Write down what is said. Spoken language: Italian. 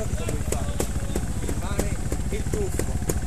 sapete come fare. Il mare, il tuffo,